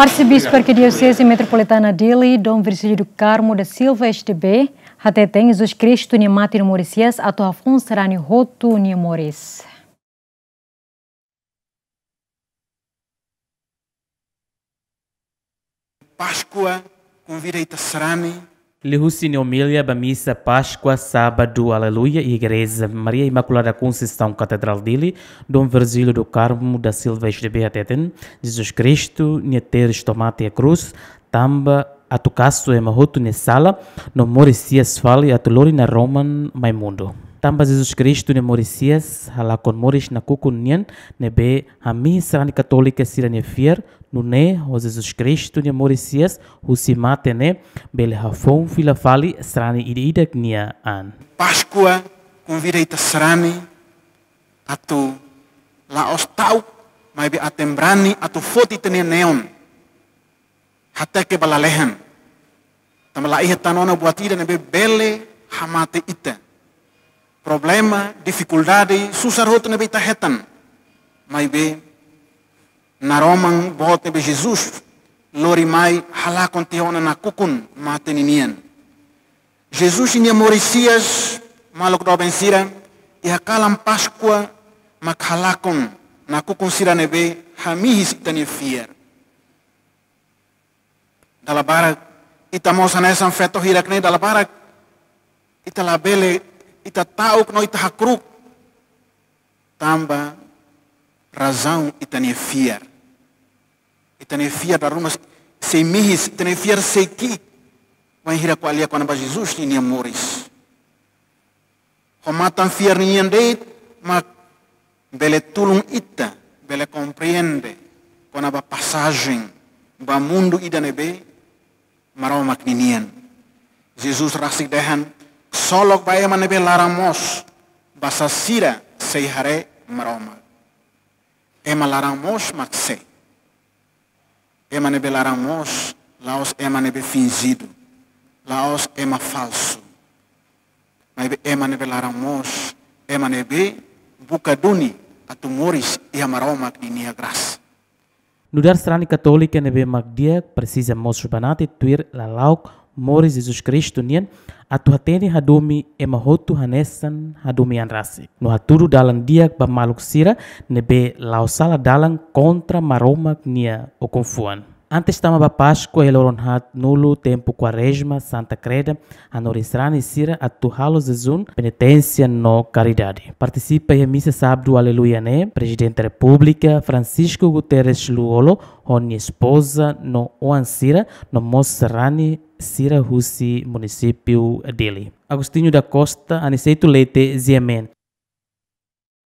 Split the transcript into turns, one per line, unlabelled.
Arcebispo Arquidiocese Metropolitana Dili, Dom Virgílio do Carmo da Silva STB, até tem Jesus Cristo ni mati no Mauricias, ato Afonso Rani Roto ni Moris.
Páscoa convida a Serani
Lihusini Omília ba missa Páscoa, sábado, aleluia, Igreja Maria Imaculada Conceição Catedral dele, Dom Virgílio do Carmo da Silva SDB Ateten, Jesus Cristo, Nieteres Tomate a Cruz, Tamba, Atucasso e Mahoto Sala, no Mauricias Fali, Atulori na Roman Maimundo. Tamba Jesus Cristo ne Mauricias, halakon Moris na Kukunian, ne be hami serani Católica sira ne fier, no ne o Jesus Cristo ne Mauricias, husimate ne, bele hafon fila fali serani ida nia an.
Páscoa convida a serani, atu la ostau, mai be atembrani, atu foti tene neon, até que balalehan. Tambah ihe tanona buat ida ne be bele hamate ita problema, dificuldade, susar roto ne beta hetan. Mai be na romang bohot ne be Jesus lori mai halakon tiona na kukun mateninian. Jesus inya Mauricias malok do bensira ia kalam Pascua makhalakon na kukun sira ne be hamihis itani fier. Dalabarak ita mosa nesan feto hirak ne dalabarak ita labele ita que nós ita hakruk. Tamba razão ita ne fiar. Ita ne fiar da rumas sei mihis ita ne fiar sei ki. Vai hira ko alia ba Jesus ni amoris Homatan fiar ni ande ma bele tulung ita bele compreende kwana ba passagem ba mundo ida nebe marau makninian Jesus rasik dehan solok bae mane be laramos basa sira sei hare maroma. Ema laramos makse ema ne be laramos laos ema ne be fingido laos ema falso mas be ema ne be laramos ema ne be bucaduni atumoris e maroma ni nia graça
No dar strani católica nebe magdia precisa mostrar banate tuir la lauk moris Jesus Kristus nian atu hateni hadomi ema hotu hanesan hadomi an rasi. No haturu dalam dia bamaluk sira nebe lausala dalam kontra maromak nia okonfuan. Antes tama ba Páscoa ele hat nulo tempo quaresma Santa Creda anorisrani sira atu halo zezun penitência no caridade. Participa em missa sábado aleluia né Presidente da República Francisco Guterres Luolo honi esposa no Oansira no Mossarani Sira Husi município dele. Agostinho da Costa, Aniceito Leite, Ziamen.